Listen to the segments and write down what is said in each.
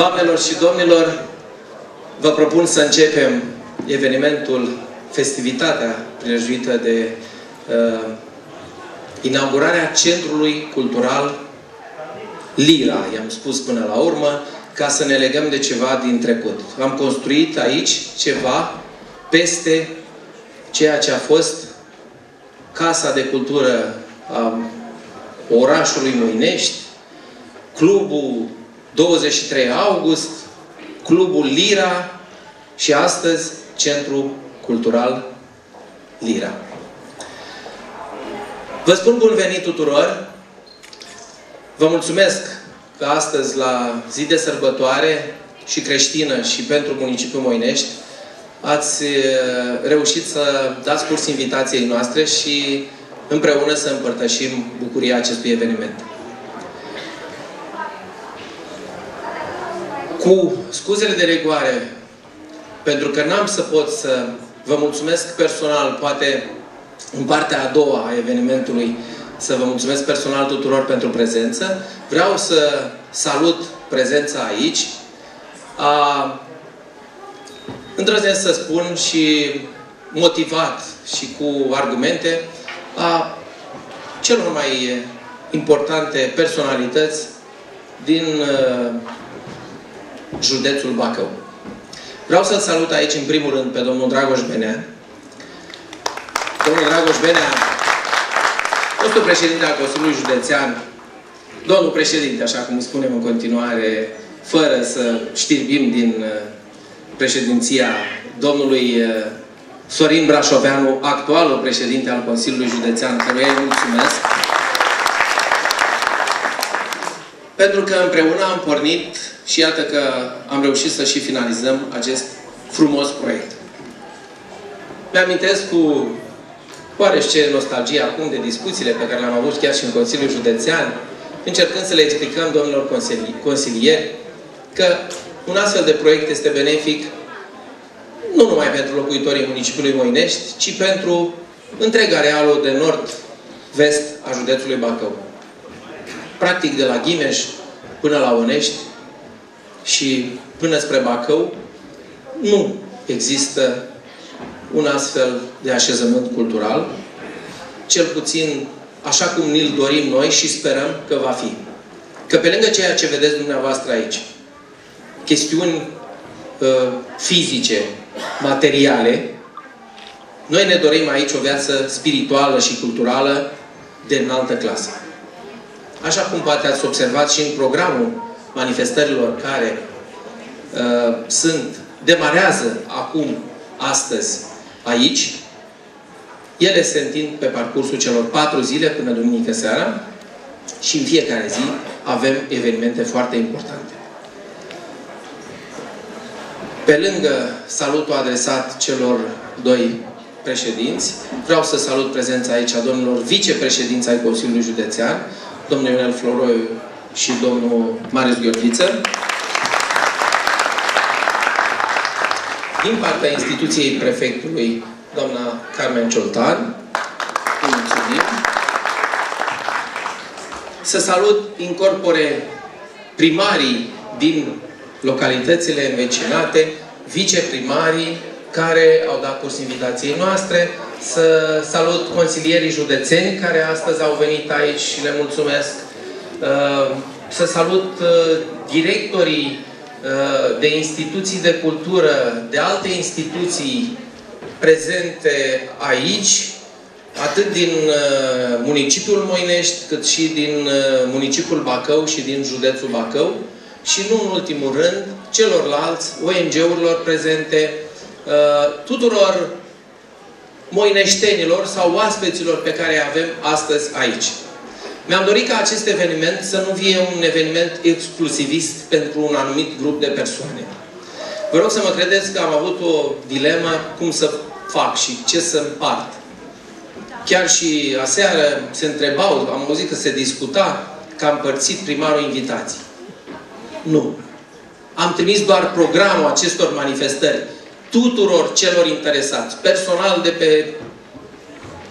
Doamnelor și domnilor, vă propun să începem evenimentul, festivitatea prilejuită de uh, inaugurarea Centrului Cultural Lira, i-am spus până la urmă, ca să ne legăm de ceva din trecut. Am construit aici ceva peste ceea ce a fost Casa de Cultură a orașului Moinești, Clubul 23 August, Clubul Lira și astăzi Centrul Cultural Lira. Vă spun bun venit tuturor! Vă mulțumesc că astăzi, la zi de sărbătoare și creștină și pentru municipiul Moinești, ați reușit să dați curs invitației noastre și împreună să împărtășim bucuria acestui eveniment. Cu scuzele de regoare, pentru că n-am să pot să vă mulțumesc personal, poate în partea a doua a evenimentului, să vă mulțumesc personal tuturor pentru prezență. Vreau să salut prezența aici. A, îndrăznesc să spun și motivat și cu argumente a celor mai importante personalități din uh, județul Bacău. Vreau să-l salut aici, în primul rând, pe domnul Dragoș Benea. Domnul Dragoș Benea, fostul președinte al Consiliului Județean, domnul președinte, așa cum îi spunem în continuare, fără să știrbim din uh, președinția domnului uh, Sorin Brașoveanu, actualul președinte al Consiliului Județean, căruia îi mulțumesc. Pentru că împreună am pornit și iată că am reușit să și finalizăm acest frumos proiect. Mi-amintesc cu oarește nostalgie acum de discuțiile pe care le-am avut chiar și în Consiliul Județean, încercând să le explicăm domnilor consilieri că un astfel de proiect este benefic nu numai pentru locuitorii municipiului Moinești, ci pentru întreg arealul de nord-vest a județului Bacău. Practic de la Ghimeș până la Onești și până spre Bacău, nu există un astfel de așezământ cultural, cel puțin așa cum ni-l dorim noi și sperăm că va fi. Că pe lângă ceea ce vedeți dumneavoastră aici, chestiuni uh, fizice, materiale, noi ne dorim aici o viață spirituală și culturală de înaltă clasă. Așa cum poate ați observat și în programul manifestărilor care uh, sunt, demarează acum, astăzi, aici, ele se întind pe parcursul celor patru zile până duminică seara și în fiecare zi avem evenimente foarte importante. Pe lângă salutul adresat celor doi președinți, vreau să salut prezența aici a domnilor vicepreședinți ai Consiliului Județean, domnul Ionel Floroiu și domnul Marius Gheorghiță. Din partea instituției prefectului, doamna Carmen Cioltan, mulțumim. Să salut incorpore primarii din localitățile învecinate, viceprimarii care au dat curs invitației noastre, să salut consilierii județeni care astăzi au venit aici și le mulțumesc, uh, să salut uh, directorii uh, de instituții de cultură, de alte instituții prezente aici, atât din municipiul Moinești, cât și din municipiul Bacău și din județul Bacău, și nu în ultimul rând, celorlalți ONG-urilor prezente, uh, tuturor moineștenilor sau oaspeților pe care îi avem astăzi aici. Mi-am dorit ca acest eveniment să nu fie un eveniment exclusivist pentru un anumit grup de persoane. Vă rog să mă credeți că am avut o dilemă cum să fac și ce să împart. Chiar și aseară se întrebau, am auzit că se discuta că am împărțit primarul invitații. Nu. Am trimis doar programul acestor manifestări tuturor celor interesați, personal de pe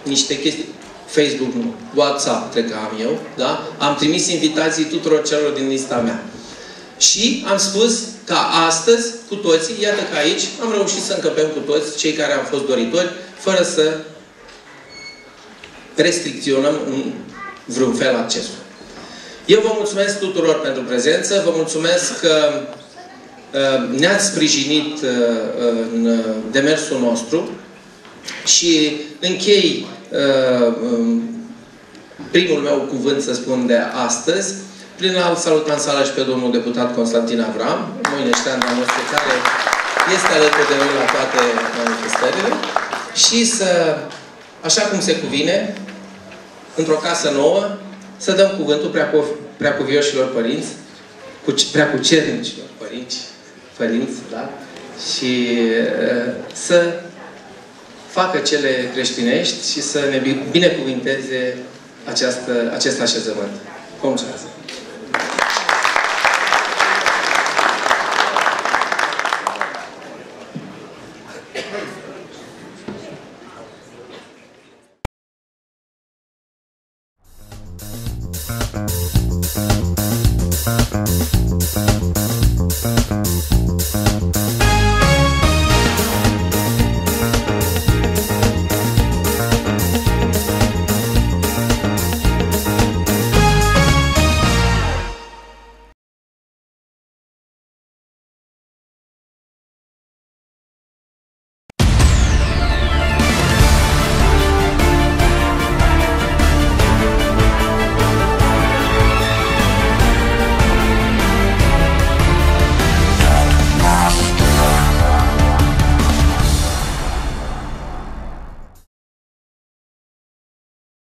niște chestii, Facebook nu, WhatsApp cred că am eu, da? Am trimis invitații tuturor celor din lista mea. Și am spus ca astăzi, cu toții, iată că aici am reușit să încăpem cu toți cei care am fost doritori, fără să restricționăm în vreun fel accesul. Eu vă mulțumesc tuturor pentru prezență, vă mulțumesc că uh, ne-ați sprijinit uh, în demersul nostru și închei uh, um, primul meu cuvânt, să spun, de astăzi, prin a saluta în sală și pe domnul deputat Constantin Avram, moineștean de nostru, care este alături de noi la toate manifestările, și să, așa cum se cuvine, într-o casă nouă, să dăm cuvântul preacuvioșilor părinți, cu, preacucernicilor părinți, părinți, da? Și uh, să facă cele creștinești și să ne binecuvinteze această, acest așezământ. Vă mulțumesc! Thank